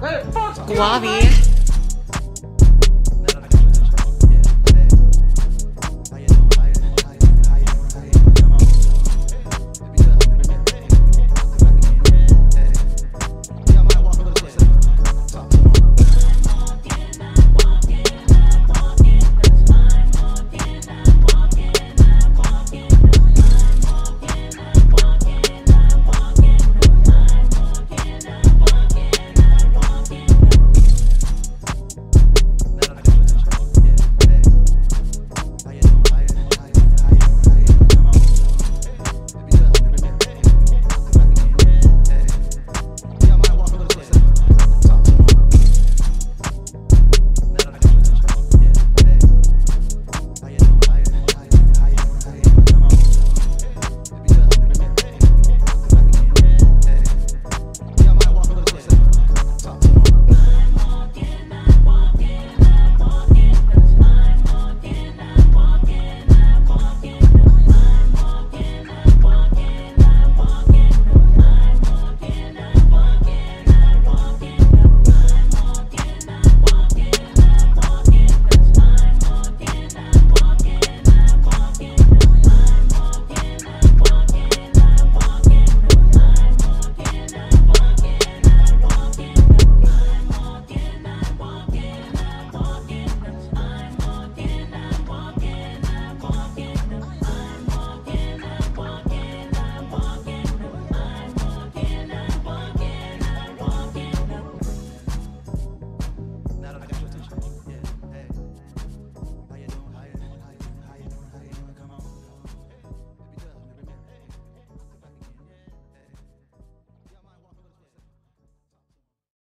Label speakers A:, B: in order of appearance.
A: Guavi.